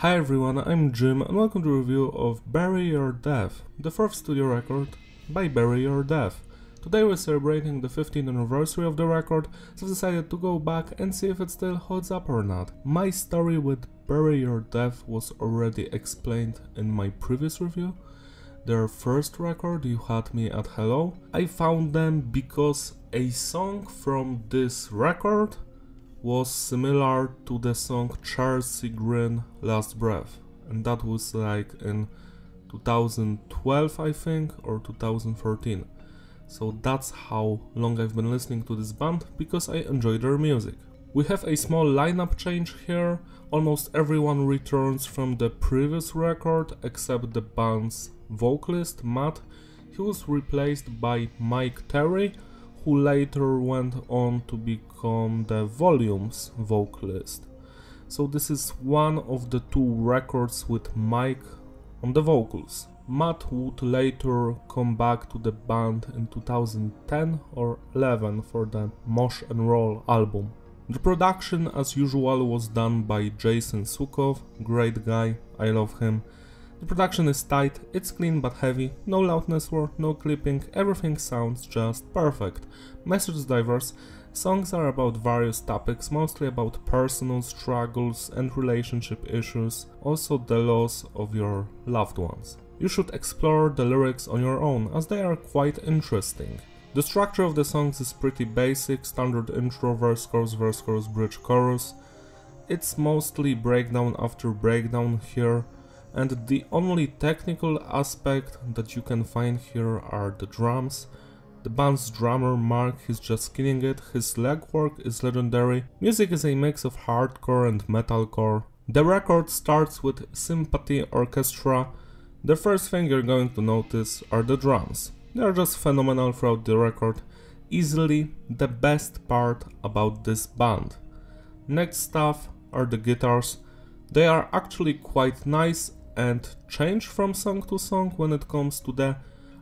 Hi everyone, I'm Jim and welcome to a review of Bury Your Dead, the fourth studio record by Bury Your Dead. Today we're celebrating the 15th anniversary of the record, so I've decided to go back and see if it still holds up or not. My story with Bury Your Dead was already explained in my previous review. Their first record, You Had Me at Hello. I found them because a song from this record was similar to the song Chelsea Grin Last Breath and that was like in 2012 I think or 2014 so that's how long I've been listening to this band because I enjoy their music. We have a small lineup change here, almost everyone returns from the previous record except the band's vocalist Matt, he was replaced by Myke Terry who later went on to become the Volumes vocalist. So this is one of the two records with Myke on the vocals. Matt would later come back to the band in 2010 or 11 for the Mosh and Roll album. The production as usual was done by Jason Suecof, great guy, I love him. The production is tight, it's clean but heavy, no loudness war, no clipping, everything sounds just perfect. Message is diverse, songs are about various topics, mostly about personal struggles and relationship issues, also the loss of your loved ones. You should explore the lyrics on your own, as they are quite interesting. The structure of the songs is pretty basic, standard intro, verse, chorus, verse, chorus, bridge, chorus. It's mostly breakdown after breakdown here, and the only technical aspect that you can find here are the drums. The band's drummer Mark is just killing it, his legwork is legendary, music is a mix of hardcore and metalcore. The record starts with Sympathy Orchestra. The first thing you're going to notice are the drums. They are just phenomenal throughout the record, easily the best part about this band. Next stuff are the guitars. They are actually quite nice and change from song to song when it comes to the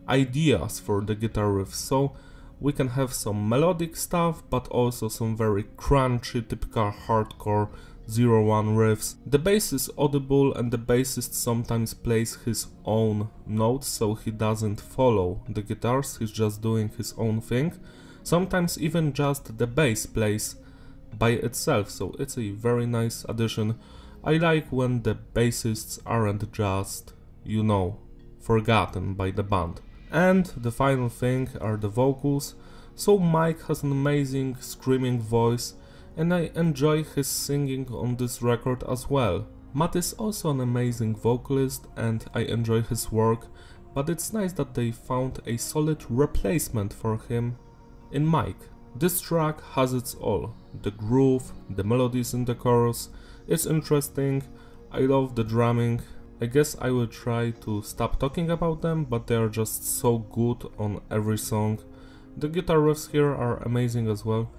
ideas for the guitar riffs. So we can have some melodic stuff, but also some very crunchy, typical hardcore zero one riffs. The bass is audible and the bassist sometimes plays his own notes, so he doesn't follow the guitars, he's just doing his own thing. Sometimes even just the bass plays by itself, so it's a very nice addition I like when the bassists aren't just, you know, forgotten by the band. And the final thing are the vocals. So Myke has an amazing screaming voice and I enjoy his singing on this record as well. Matt is also an amazing vocalist and I enjoy his work, but it's nice that they found a solid replacement for him in Myke. This track has its all, the groove, the melodies in the chorus, it's interesting, I love the drumming. I guess I will try to stop talking about them, but they are just so good on every song. The guitar riffs here are amazing as well.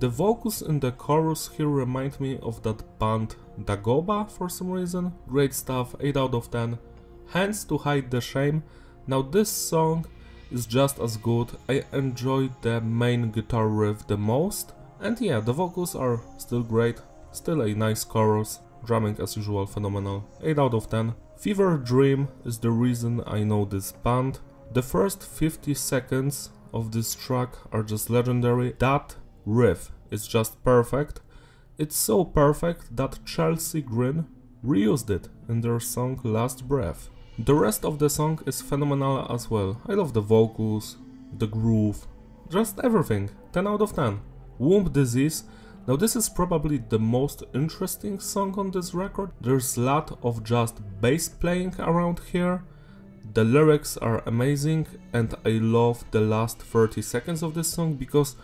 The vocals in the chorus here remind me of that band Dagoba for some reason. Great stuff, 8 out of 10. Hands to hide the shame. Now this song is just as good. I enjoyed the main guitar riff the most. And yeah, the vocals are still great. Still a nice chorus, drumming as usual phenomenal, 8 out of 10. Fever Dream is the reason I know this band. The first 50 seconds of this track are just legendary. That riff is just perfect. It's so perfect that Chelsea Grin reused it in their song Last Breath. The rest of the song is phenomenal as well. I love the vocals, the groove, just everything. 10 out of 10. Womb Disease now this is probably the most interesting song on this record. There's a lot of just bass playing around here. The lyrics are amazing and I love the last 30 seconds of this song because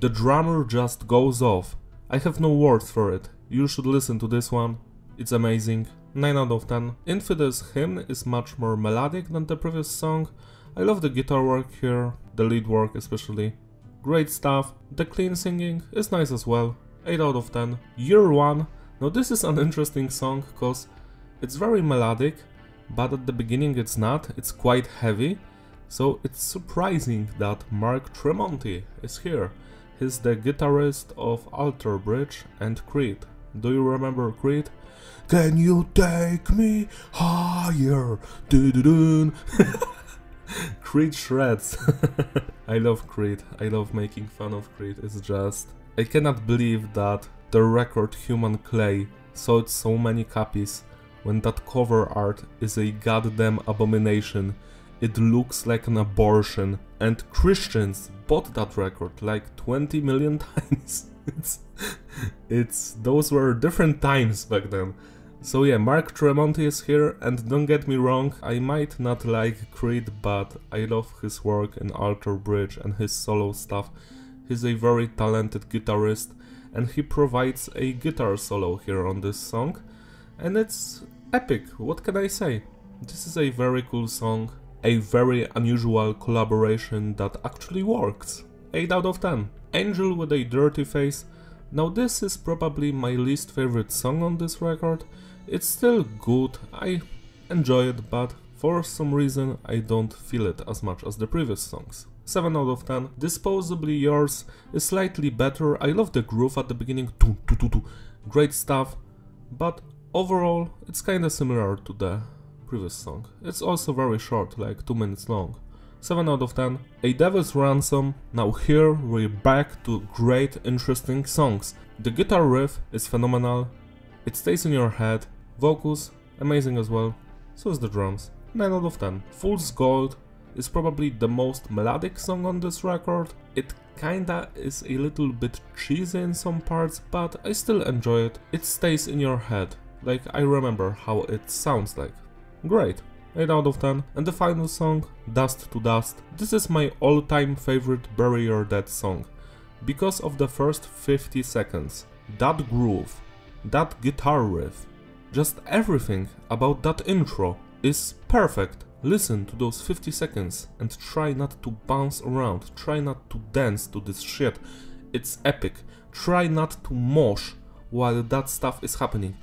the drummer just goes off. I have no words for it. You should listen to this one. It's amazing. 9 out of 10. Infidel's hymn is much more melodic than the previous song. I love the guitar work here, the lead work especially. Great stuff. The clean singing is nice as well. 8 out of 10. Year 1. Now this is an interesting song because it's very melodic, but at the beginning it's not, it's quite heavy. So it's surprising that Mark Tremonti is here. He's the guitarist of Alter Bridge and Creed. Do you remember Creed? Can you take me higher? Doo-doo-doo. Creed shreds. I love Creed. I love making fun of Creed. It's just. I cannot believe that the record Human Clay sold so many copies when that cover art is a goddamn abomination. It looks like an abortion. And Christians bought that record like 20 million times. it's, it's, those were different times back then. So yeah, Mark Tremonti is here, and don't get me wrong, I might not like Creed, but I love his work in Alter Bridge and his solo stuff. He's a very talented guitarist, and he provides a guitar solo here on this song, and it's epic, what can I say? This is a very cool song, a very unusual collaboration that actually works. 8 out of 10. Angel with a dirty face. Now this is probably my least favorite song on this record. It's still good, I enjoy it, but for some reason I don't feel it as much as the previous songs. 7 out of 10. Disposably Yours is slightly better, I love the groove at the beginning, great stuff, but overall it's kinda similar to the previous song. It's also very short, like 2 minutes long. 7 out of 10. A Devil's Ransom. Now here we're back to great interesting songs. The guitar riff is phenomenal, it stays in your head, vocals amazing as well, so is the drums. 9 out of 10. Fool's Gold is probably the most melodic song on this record. It kinda is a little bit cheesy in some parts, but I still enjoy it. It stays in your head, like I remember how it sounds like. Great. 8 out of 10. And the final song, Dust to Dust. This is my all-time favorite Bury Your Dead song. Because of the first 50 seconds. That groove, that guitar riff, just everything about that intro is perfect. Listen to those 50 seconds and try not to bounce around, try not to dance to this shit. It's epic. Try not to mosh while that stuff is happening.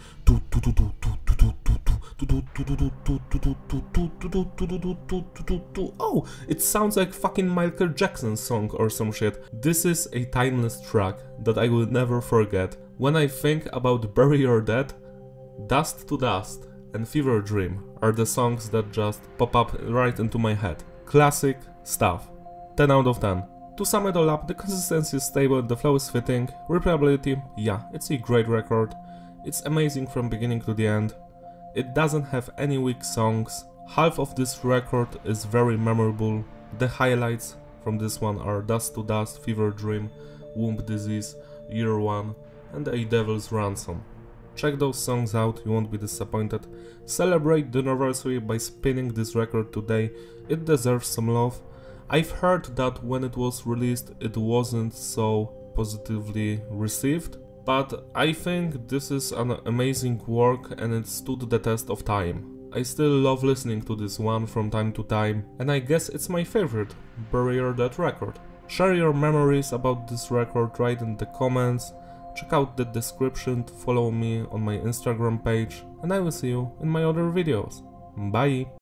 Oh, it sounds like fucking Michael Jackson's song or some shit. This is a timeless track that I will never forget. When I think about Bury Your Dead, Dust to Dust and Fever Dream are the songs that just pop up right into my head. Classic stuff. 10 out of 10. To sum it all up, the consistency is stable, the flow is fitting, replayability, yeah, it's a great record. It's amazing from beginning to the end. It doesn't have any weak songs. Half of this record is very memorable. The highlights from this one are Dust to Dust, Fever Dream, Womb Disease, Year One, and A Devil's Ransom. Check those songs out, you won't be disappointed. Celebrate the anniversary by spinning this record today, it deserves some love. I've heard that when it was released it wasn't so positively received, but I think this is an amazing work and it stood the test of time. I still love listening to this one from time to time, and I guess it's my favorite, Your Dead record. Share your memories about this record right in the comments, check out the description to follow me on my Instagram page, and I will see you in my other videos. Bye!